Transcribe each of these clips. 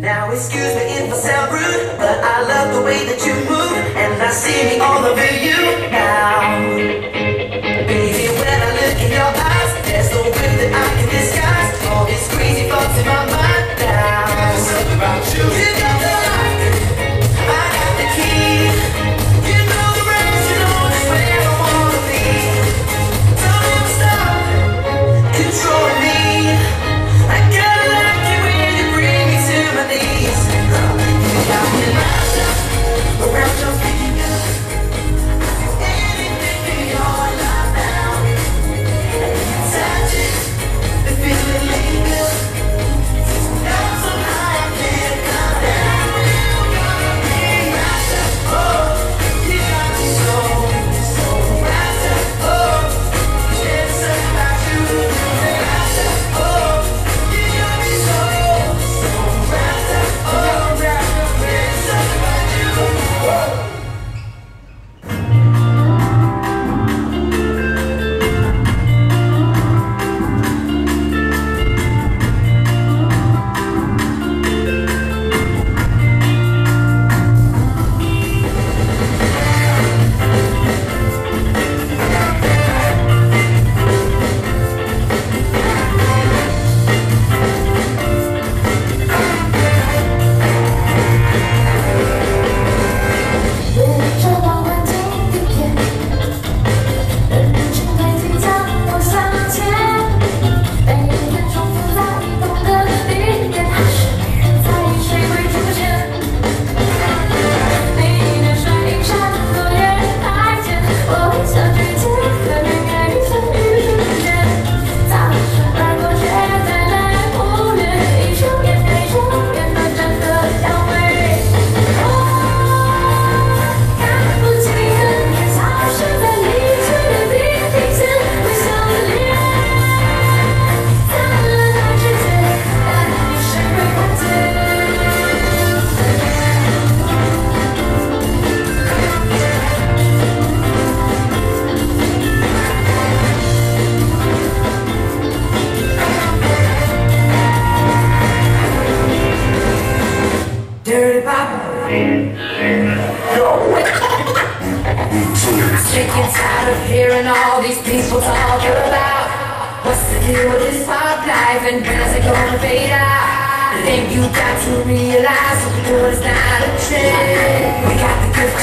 Now excuse me if I sound rude, but I love Getting tired of hearing all these people talk about What's the deal with this pop life and when is it gonna fade out? Then you got to realize what you're doing is not a trend We got the gift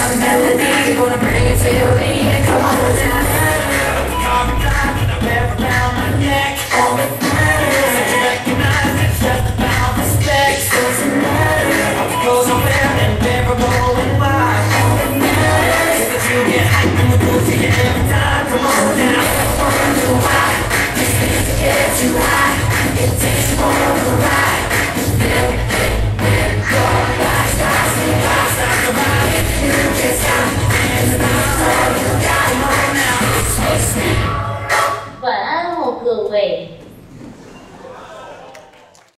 day.